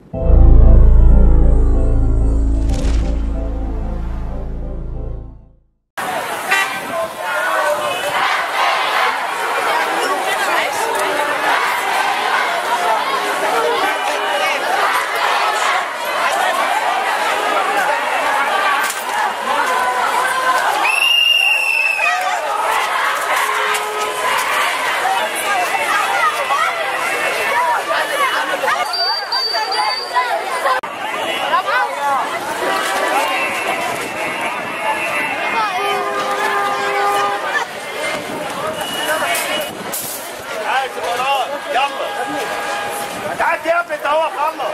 you تعدي يا ابني انت هو خلص.